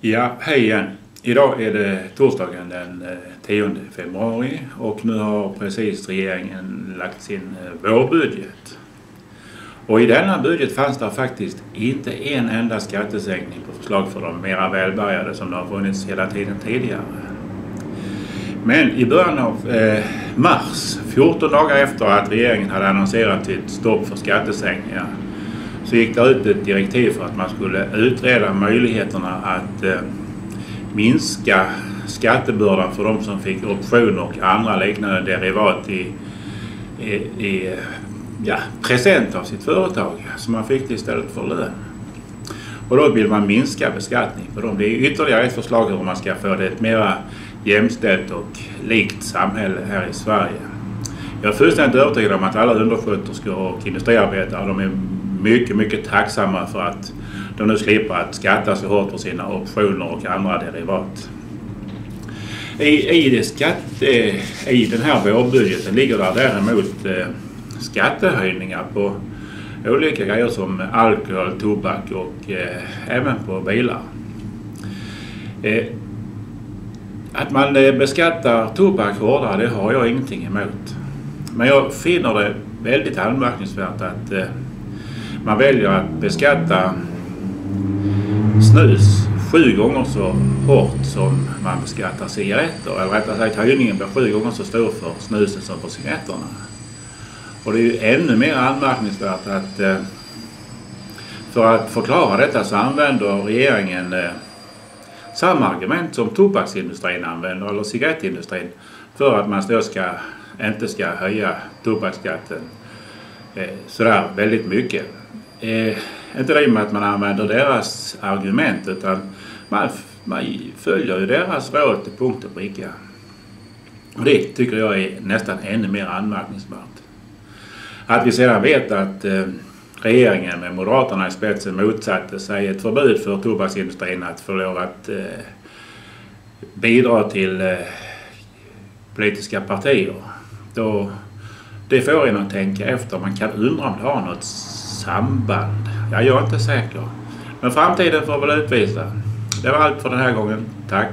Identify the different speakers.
Speaker 1: Ja, hej igen. Idag är det torsdagen den eh, 10 februari och nu har precis regeringen lagt sin eh, vårbudget. Och i denna budget fanns det faktiskt inte en enda skattesänkning på förslag för de mera välbärgade som det har funnits hela tiden tidigare. Men i början av eh, mars, 14 dagar efter att regeringen hade annonserat sitt stopp för skattesänkningar, så gick det ut ett direktiv för att man skulle utreda möjligheterna att eh, minska skattebördan för de som fick optioner och andra liknande derivat i, i, i ja, present av sitt företag som man fick det istället för lön. Och då vill man minska beskattning på dem. Det är ytterligare ett förslag hur man ska få det ett mera jämställt och likt samhälle här i Sverige. Jag är fullständigt övertygad om att alla undersköterskor och industriarbetare de är mycket, mycket tacksamma för att de nu slipper att skatta så hårt för sina optioner och andra derivat. I, i, det skatt, eh, I den här vårbudgeten ligger där däremot eh, skattehöjningar på olika grejer som alkohol, tobak och eh, även på bilar. Att man beskattar tobak hårdare det har jag ingenting emot. Men jag finner det väldigt anmärkningsvärt att eh, man väljer att beskatta snus sju gånger så hårt som man beskattar cigaretter. Eller rättare sagt höjningen blir sju gånger så stor för snuset som för cigaretterna. Och det är ju ännu mer anmärkningsvärt att eh, för att förklara detta så använder regeringen eh, samma argument som tobaksindustrin använder, eller cigarettindustrin, för att man då ska, inte ska höja tobaksskatten Eh, sådär väldigt mycket. Eh, inte det med att man använder deras argument utan man, man följer ju deras råd till punkt och pricka. Och det tycker jag är nästan ännu mer anmärkningsvärt. Att vi sedan vet att eh, regeringen med Moderaterna i spetsen motsatte sig ett förbud för tobaksindustrin att få lov att eh, bidra till eh, politiska partier. Då, det får en att tänka efter. Man kan undra om det har något samband. Ja, jag är inte säker. Men framtiden får väl utvisa. Det var allt för den här gången. Tack!